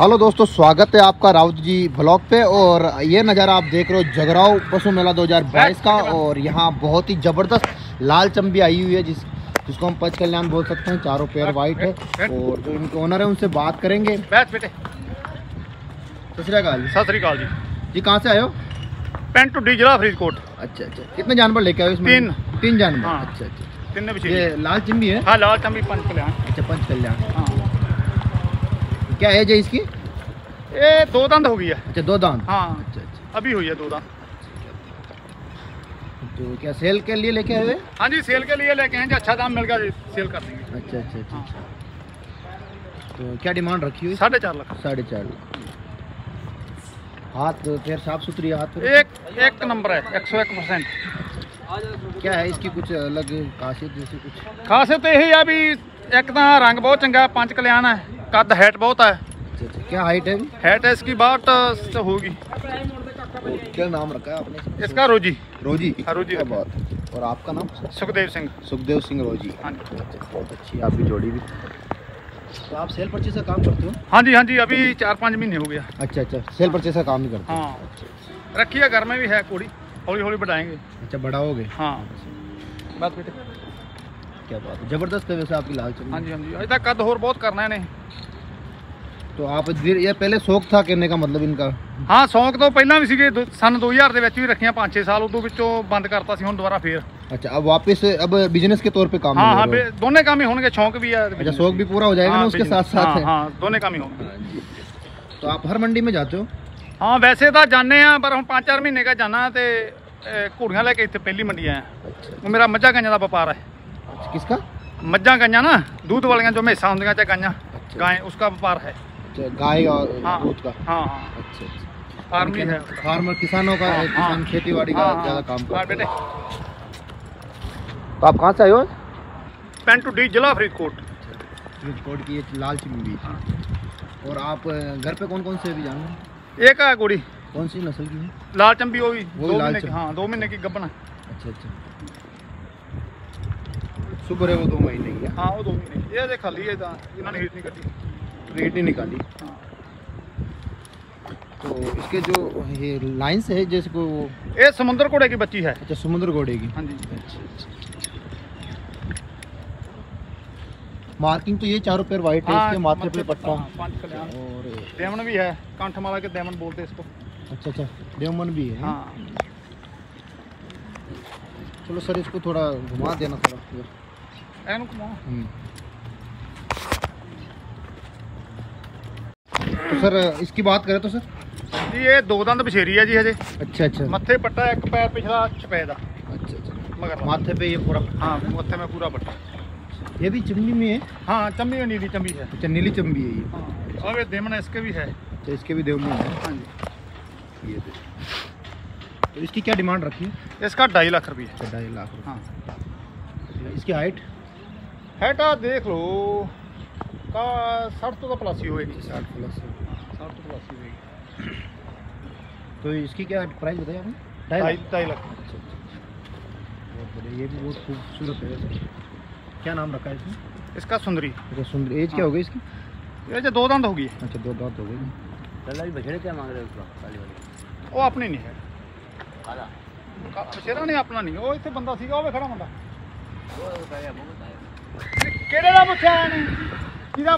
Hello दोस्तों स्वागत है आपका राउत जी ब्लॉग पे और ये नज़ारा आप देख रहे हो जगराव पशु मेला 2022 का और यहाँ बहुत ही ज़बरदस्त लाल चंबी आई हुई है जिस जिसको हम पच कल्याण बोल सकते हैं। चारों पैर वाइट है और जो इनके ओनर है उनसे बात करेंगे। जी। कहाँ से आए हो? पेंट जिला फरीदकोट। अच्छा अच्छा। कितने जानवर लेके आयो इसमें? तीन। तीन जानवर? हाँ। अच्छा अच्छा। तीन ये लाल चंबी है? हाँ लाल चंबी पंच कल्याण। अच्छा पंच कल्याण। हाँ। क्या एज है इसकी? ये दो दांत हो गई है। अच्छा दो दांत? हाँ। अच्छा अच्छा। अभी हुई है दो दांत। तो क्या सेल के लिए लेके आए हाँ जी सेल के लिए लेके हैं अच्छा दाम मिल गया सेल कर देंगे। अच्छा अच्छा अच्छा, हाँ। अच्छा। तो क्या डिमांड रखी हुई? साढ़े चार लाख। साढ़े चार लाख। हाथ फिर साफ़ सुथरी हाथ एक एक नंबर है एक सौ एक परसेंट। क्या है इसकी कुछ अलग खासियत जैसी कुछ? खासियत यही है अभी एक तो रंग बहुत चंगा पंच कल्याण है। कद हैट बहुत है। क्या हाइट है हैट है इसकी बात होगी। क्या नाम रखा है आपने? इसका रोजी। रोजी? हाँ, रोजी बहुत और आपका नाम? सुखदेव सिंह। सुखदेव सिंह रोजी। हाँ जी। बहुत अच्छी आपकी जोड़ी भी। तो आप सेल परचेज का काम करते हो? हाँ जी हाँ जी अभी चार पाँच महीने हो गया। अच्छा अच्छा। सेल परचेज का काम नहीं करते हाँ? अच्छा, अच्छा। रखिए घर में भी है कोड़ी। हौली हौली बढ़ाएँगे। अच्छा बढ़ाओगे? हाँ। अच्छा। बात बेटे। क्या बात है जबरदस्त है वैसे आपकी लाल चंदी हाँ जी हाँ जी अजੇ तक कद होर बहुत करना ਇਹਨੇ तो आप फिर ये पहले शौक था कहने का मतलब इनका ਹਾਂ ਸ਼ੌਂਕ ਤੋਂ ਪਹਿਲਾਂ ਵੀ ਸੀਗੇ ਦੋ- ਸਨ 2000 ਦੇ ਵਿੱਚ ਵੀ ਰੱਖੀਆਂ 5-6 ਸਾਲ ਉਦੋਂ ਵਿੱਚੋਂ ਬੰਦ ਕਰਤਾ ਸੀ ਹੁਣ ਦੁਬਾਰਾ ਫੇਰ अच्छा अब वापस अब बिजनेस के तौर पे काम ਹਾਂ नहीं ਹਾਂ कर रहे हो। ਬੇ- ਦੋਨੇ ਕੰਮ ਹੀ ਹੋਣਗੇ ਸ਼ੌਂਕ ਵੀ ਹੈ अच्छा शौक भी पूरा हो जाएगा ना उसके साथ साथ ਹਾਂ है ਹਾਂ ਦੋਨੇ ਕੰਮ ਹੀ ਹੋਣਗੇ हाँ जी। तो आप हर मंडी में जाते हो ਹਾਂ ਵੈਸੇ ਤਾਂ ਜਾਣੇ ਆ ਪਰ ਹੁਣ 5-4 ਮਹੀਨੇ ਕਾ ਜਾਣਾ ਤੇ ਅਹ, ਘੋੜੀਆਂ ਲੈ ਕੇ ਇੱਥੇ ਪਹਿਲੀ ਮੰਡੀ ਆਇਆ अच्छा ਉਹ ਮੇਰਾ ਮੱਝਾਂ ਗਾਈਆਂ ਦਾ ਵਪਾਰ ਹੈ अच्छा, किसका? मज्जा गाइया ना दूध वाली जो मैसा होंगे चाहे गाइया अच्छा। गाय उसका व्यापार है। अच्छा, गाय और हाँ। दूध का? हाँ, हाँ। अच्छा, फार्मर किसानों का हाँ, किसान खेती बाड़ी का ज़्यादा काम करता बेटे। तो आप कहाँ से आए हो? पेंटू डी जिला फरीदकोट। फरीदकोट की एक लाल चिमड़ी और आप घर पे कौन कौन से भी जानो एक है गोड़ी। कौन सी नस्ल की है? लाल चंबी वो भी दो महीने की हाँ दो महीने की गबन है। अच्छा अच्छा। सुबह है वो दो महीने की है। हाँ वो दो महीने की ये देख खाली है इन्होंने हीट नहीं कटी। रेट ही निकाली। हाँ। तो इसके जो ये लाइन्स है जैसे को वो ये समुद्र घोड़े की बच्ची है। अच्छा समुद्र घोड़े की। हाँ जी। अच्छा अच्छा मार्किंग तो ये चारों पैर वाइट है हाँ, इसके माथे पे मतलब- पट्टा। हाँ, और देमन भी है कांठमाला के देमन बोलते हैं इसको। अच्छा अच्छा देवमन भी है। हाँ। चलो सर इसको थोड़ा घुमा देना थोड़ा। इधर। एनु घुमाओ। हम्म। तो सर इसकी बात करें तो सर ਜੀ ਇਹ ਦੋ ਦੰਦ ਬਛੇਰੀ ਹੈ ਜੀ ਹਜੇ अच्छा अच्छा ਮੱਥੇ ਪੱਟਾ ਇੱਕ ਪੈਰ ਪਿਛਲਾ ਛਪੇ ਦਾ अच्छा अच्छा ਮਗਰ माथे पे ये पूरा हाँ मत्थे में पूरा पट्टा ये भी चिमनी में है हाँ चंबी और नीली चंबी है अच्छा नीली चंबी है ये हाँ और ये देमन इसके भी है अच्छा इसके भी देवमन है हाँ जी ये देखो। तो इसकी क्या डिमांड रखी है इसका ढाई लाख रुपये अच्छा, ढाई लाख हाँ रुपये इसकी हाइट हैटा देख लो का साठ तो प्लस ही होएगी साठ प्लस साठ तो प्लस ही होएगी तो इसकी क्या प्राइस बताया आपने ढाई ढाई लाख ढाई लाख अच्छा अच्छा बहुत बढ़िया ये भी बहुत खूबसूरत है वैसे। क्या नाम रखा है इसमें इसका सुंदरी अच्छा सुंदर एज क्या हाँ। हो गई इसकी ये जो दो दंद होगी अच्छा दो दांत हो गई कलर बछड़े क्या मांग रहे हो उसका काली वाली वो अपनी नहीं है काला ਸ਼ੇਰਾ ਨਹੀਂ ਆਪਣਾ ਨਹੀਂ ਉਹ ਇੱਥੇ ਬੰਦਾ ਸੀਗਾ ਉਹ ਵੇ ਖੜਾ ਬੰਦਾ वो बताया वो बताया ਕਿਹੜੇ ਦਾ ਪੁੱਛਿਆ ਇਹਨੇ? ਕਿਹਦਾ